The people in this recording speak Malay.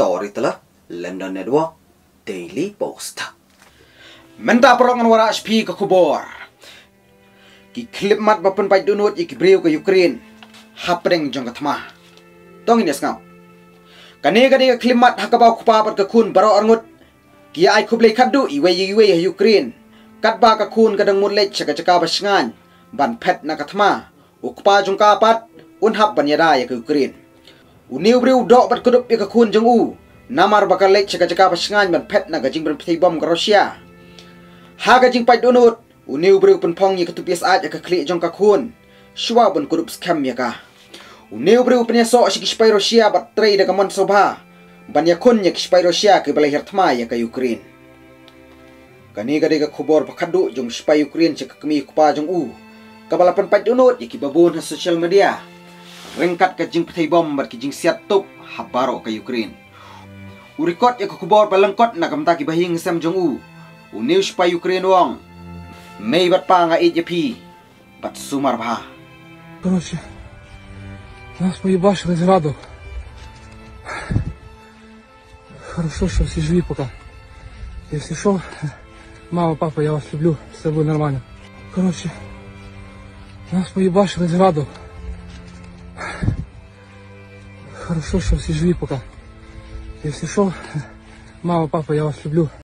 طارتلا لندن ندوا ديلي بوست من دا برغن وراش بيك كبور كي كليب مات بابن باي دونوت يك بريو كيوكرين هابرين جنگ تما تونغ نيس ناو كاني كاني كليب مات هكباو كبا بات ككون برو ارنوت كي اي كوبلي كدو يوي يوي يوكرين กัดบากะคูนกระดังมุดเล็กชะกะจะกาบชงานบันเพชรนักธมาอุกปาจงกาปัดอุนหับบัญญาได้ยาคือกรีน Uniu briu dok bat kudup ya kun jeng u. Namar bakal lek caka caka pasengan ban pet na gajing berpeti bom ke Rusia. Ha gajing pai donut. Uniu briu pen pong ya ketupias aja ke klik jong kakun. Shua ban kudup scam ya ka. Uniu briu pen sok si kispai Rusia bat trei da kamon sobha. Ban ya kun ya kispai Rusia ke balai hertma ya ke Ukraine. Kani gade ka kubor pakadu jong spai Ukraine cek kemi kupa jong u. Kabalapan pai donut ya ki babun ha social media rengkat ke jing petai bom bar ki jing siat tup habaro ke Ukraine. Urikot ya kukubor balengkot na kamta ki bahing sam jong u. Unius pa Ukraine wong. May bat pa nga EJP. Bat sumar ba. Короче, нас поебашили зраду. Хорошо, что все живи пока. Если что, мама, папа, я вас люблю, все будет нормально. Короче, нас поебашили зраду. Хорошо, что все живи пока. Если что, мама, папа, я вас люблю.